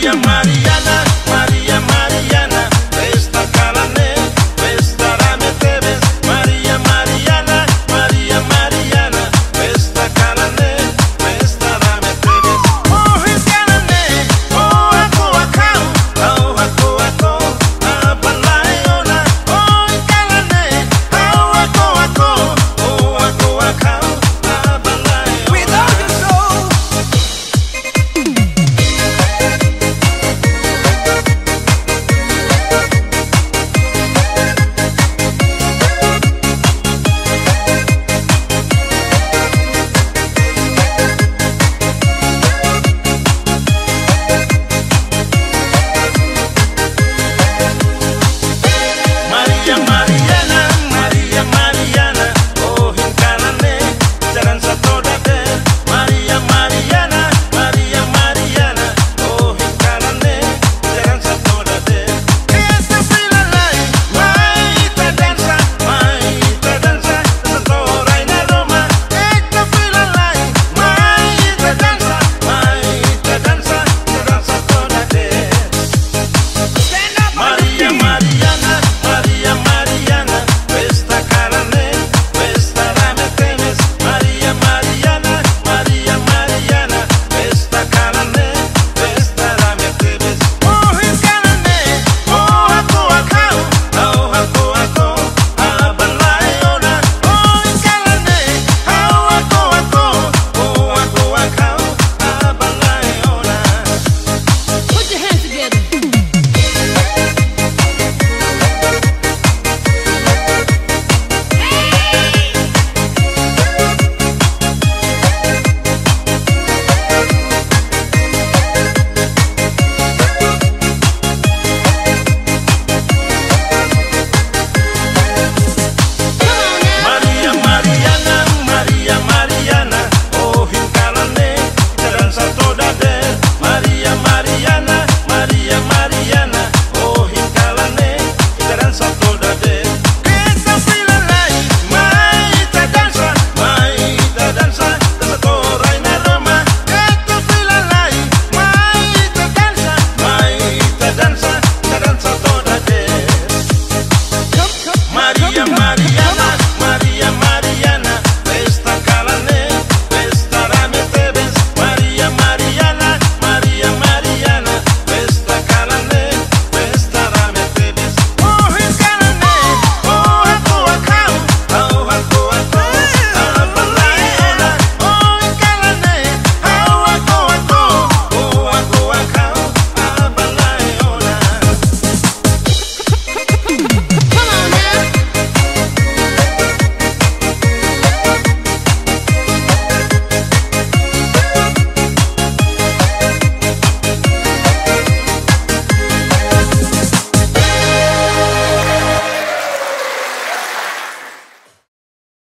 minha.